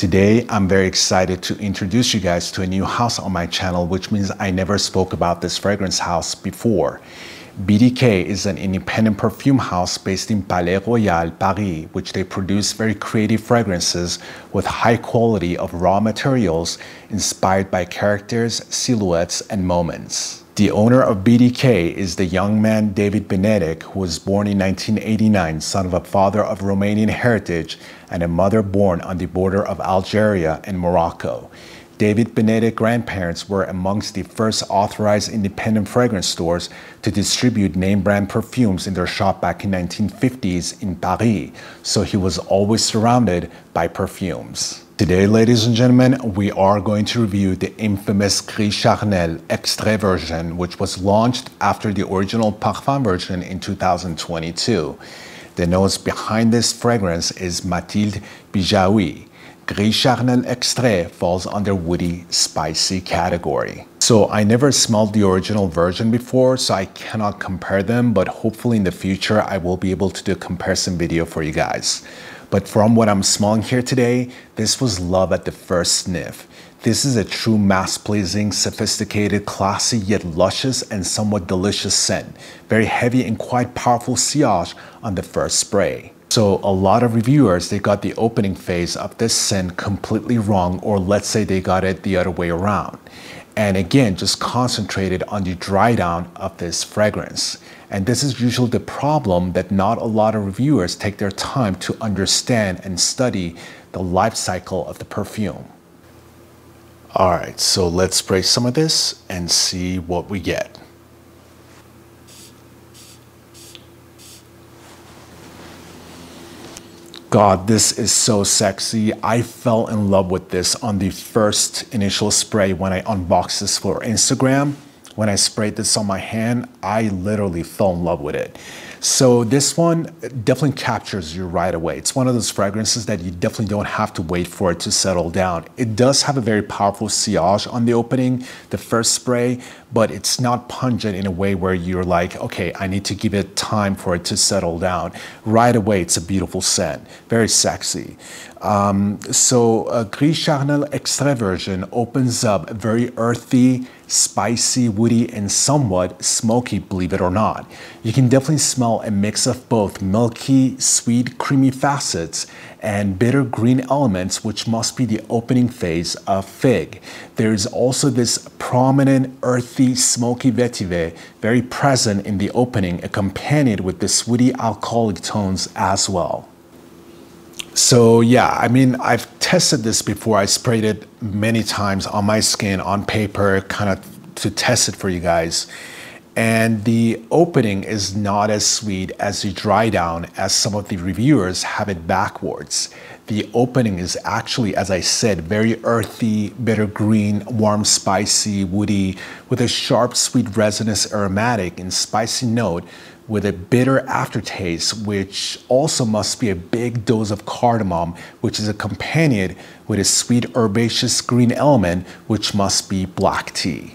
Today, I'm very excited to introduce you guys to a new house on my channel, which means I never spoke about this fragrance house before. BDK is an independent perfume house based in Palais Royal, Paris, which they produce very creative fragrances with high quality of raw materials inspired by characters, silhouettes, and moments. The owner of BDK is the young man David Benedek, who was born in 1989, son of a father of Romanian heritage and a mother born on the border of Algeria and Morocco. David Benedek's grandparents were amongst the first authorized independent fragrance stores to distribute name brand perfumes in their shop back in 1950s in Paris, so he was always surrounded by perfumes. Today, ladies and gentlemen, we are going to review the infamous Gris Charnel Extrait version, which was launched after the original Parfum version in 2022. The notes behind this fragrance is Mathilde Bijaoui, Gris Charnel Extrait falls under woody, spicy category. So I never smelled the original version before, so I cannot compare them, but hopefully in the future, I will be able to do a comparison video for you guys. But from what I'm smelling here today, this was love at the first sniff. This is a true mass-pleasing, sophisticated, classy, yet luscious and somewhat delicious scent. Very heavy and quite powerful sillage on the first spray. So a lot of reviewers, they got the opening phase of this scent completely wrong, or let's say they got it the other way around. And again, just concentrated on the dry down of this fragrance. And this is usually the problem that not a lot of reviewers take their time to understand and study the life cycle of the perfume. All right, so let's spray some of this and see what we get. God, this is so sexy. I fell in love with this on the first initial spray when I unboxed this for Instagram. When I sprayed this on my hand, I literally fell in love with it. So this one definitely captures you right away. It's one of those fragrances that you definitely don't have to wait for it to settle down. It does have a very powerful sillage on the opening, the first spray, but it's not pungent in a way where you're like, okay, I need to give it time for it to settle down. Right away, it's a beautiful scent, very sexy. Um, so a Gris Charnel Extrait version opens up very earthy, spicy, woody, and somewhat smoky, believe it or not. You can definitely smell a mix of both milky, sweet, creamy facets and bitter green elements, which must be the opening phase of fig. There's also this prominent, earthy, smoky vetiver, very present in the opening, accompanied with the woody alcoholic tones as well. So yeah, I mean, I've tested this before. I sprayed it many times on my skin, on paper, kind of to test it for you guys. And the opening is not as sweet as the dry down as some of the reviewers have it backwards. The opening is actually, as I said, very earthy, bitter green, warm, spicy, woody, with a sharp, sweet, resinous, aromatic, and spicy note with a bitter aftertaste, which also must be a big dose of cardamom, which is accompanied with a sweet herbaceous green element, which must be black tea.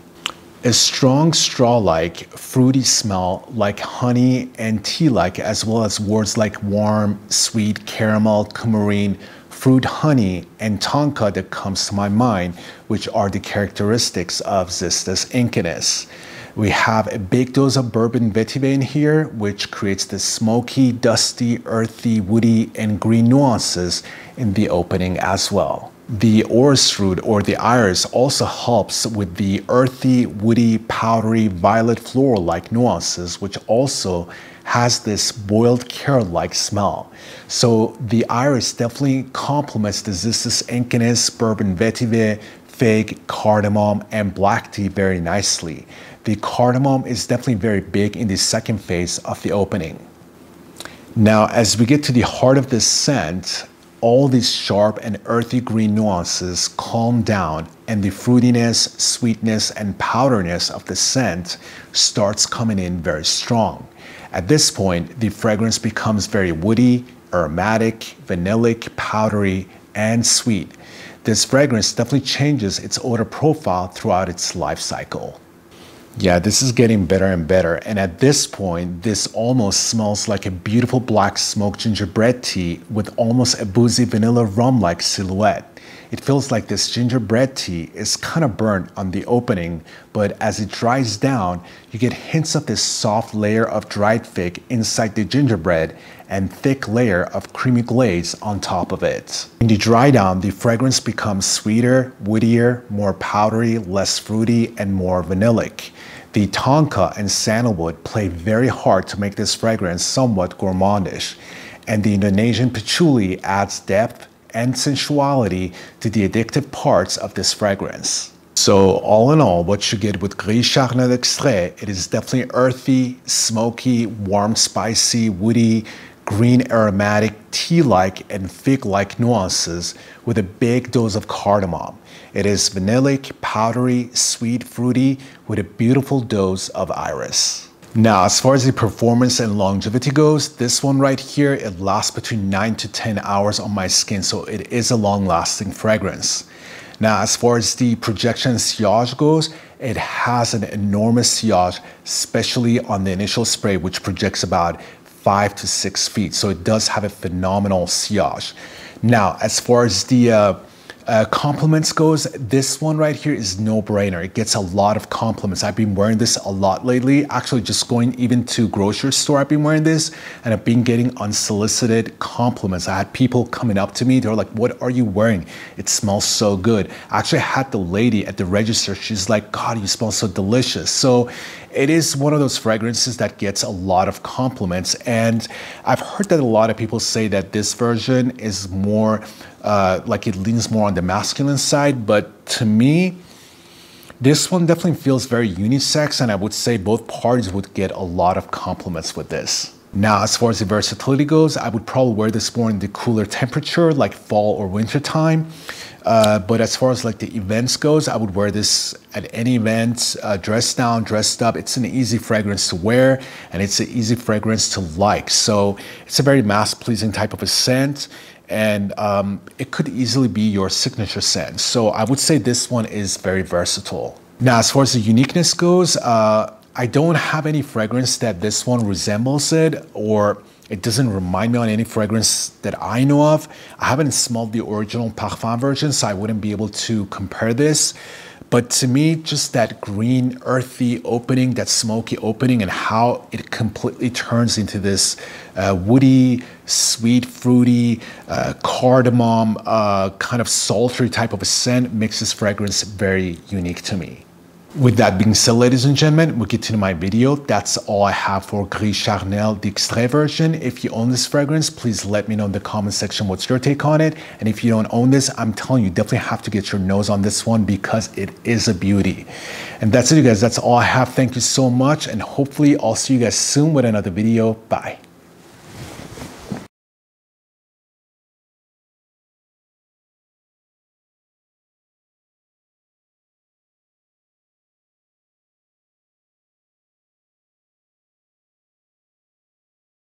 A strong straw-like, fruity smell like honey and tea-like, as well as words like warm, sweet, caramel, coumarin, fruit honey, and tonka that comes to my mind, which are the characteristics of Cistus incanus. We have a big dose of bourbon vetiver in here, which creates the smoky, dusty, earthy, woody, and green nuances in the opening as well. The orris root or the iris also helps with the earthy, woody, powdery, violet floral-like nuances, which also has this boiled carrot-like smell. So the iris definitely complements the Cistus incanus, bourbon vetiver, fig, cardamom, and black tea very nicely. The cardamom is definitely very big in the second phase of the opening. Now, as we get to the heart of this scent, all these sharp and earthy green nuances calm down and the fruitiness, sweetness, and powderiness of the scent starts coming in very strong. At this point, the fragrance becomes very woody, aromatic, vanillic, powdery, and sweet. This fragrance definitely changes its odor profile throughout its life cycle. Yeah, this is getting better and better. And at this point, this almost smells like a beautiful black smoked gingerbread tea with almost a boozy vanilla rum like silhouette. It feels like this gingerbread tea is kind of burnt on the opening, but as it dries down, you get hints of this soft layer of dried fig inside the gingerbread and thick layer of creamy glaze on top of it. In the dry down, the fragrance becomes sweeter, woodier, more powdery, less fruity, and more vanillic. The tonka and sandalwood play very hard to make this fragrance somewhat gourmandish, and the Indonesian patchouli adds depth and sensuality to the addictive parts of this fragrance. So all in all, what you get with Gris Charnel Extrait, it is definitely earthy, smoky, warm, spicy, woody, green aromatic, tea-like and fig-like nuances with a big dose of cardamom. It is vanillic, powdery, sweet, fruity with a beautiful dose of iris. Now, as far as the performance and longevity goes, this one right here, it lasts between 9 to 10 hours on my skin, so it is a long-lasting fragrance. Now, as far as the projection sillage goes, it has an enormous sillage, especially on the initial spray, which projects about five to six feet. So it does have a phenomenal sillage. Now, as far as the uh, uh, compliments goes, this one right here is no brainer. It gets a lot of compliments. I've been wearing this a lot lately. Actually, just going even to grocery store, I've been wearing this and I've been getting unsolicited compliments. I had people coming up to me. They're like, what are you wearing? It smells so good. I actually, had the lady at the register. She's like, God, you smell so delicious. So it is one of those fragrances that gets a lot of compliments. And I've heard that a lot of people say that this version is more uh, like it leans more on the masculine side. But to me, this one definitely feels very unisex, and I would say both parties would get a lot of compliments with this. Now, as far as the versatility goes, I would probably wear this more in the cooler temperature, like fall or winter time. Uh, but as far as like the events goes, I would wear this at any event, uh, dressed down, dressed up. It's an easy fragrance to wear and it's an easy fragrance to like. So it's a very mass pleasing type of a scent and um, it could easily be your signature scent. So I would say this one is very versatile. Now, as far as the uniqueness goes, uh, I don't have any fragrance that this one resembles it or it doesn't remind me on any fragrance that I know of. I haven't smelled the original Parfum version, so I wouldn't be able to compare this. But to me, just that green, earthy opening, that smoky opening, and how it completely turns into this uh, woody, sweet, fruity, uh, cardamom, uh, kind of sultry type of a scent makes this fragrance very unique to me. With that being said, ladies and gentlemen, we get to my video. That's all I have for Gris Charnel D'Extrait version. If you own this fragrance, please let me know in the comment section what's your take on it. And if you don't own this, I'm telling you, definitely have to get your nose on this one because it is a beauty. And that's it, you guys. That's all I have. Thank you so much. And hopefully I'll see you guys soon with another video. Bye.